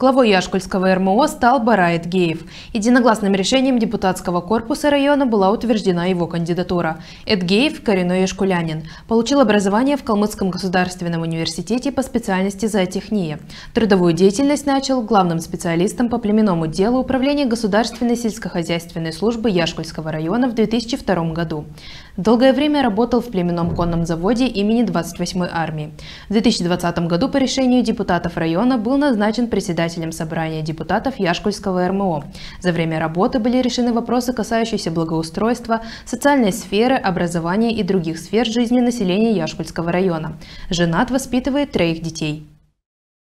Главой Яшкульского РМО стал Бараид Геев. Единогласным решением депутатского корпуса района была утверждена его кандидатура. Эдгеев – коренной яшкулянин. Получил образование в Калмыцком государственном университете по специальности зоотехния. Трудовую деятельность начал главным специалистом по племенному делу Управления государственной сельскохозяйственной службы Яшкульского района в 2002 году. Долгое время работал в племенном конном заводе имени 28-й армии. В 2020 году по решению депутатов района был назначен председатель председателем собрания депутатов Яшкульского РМО. За время работы были решены вопросы, касающиеся благоустройства, социальной сферы, образования и других сфер жизни населения Яшкульского района. Женат воспитывает троих детей.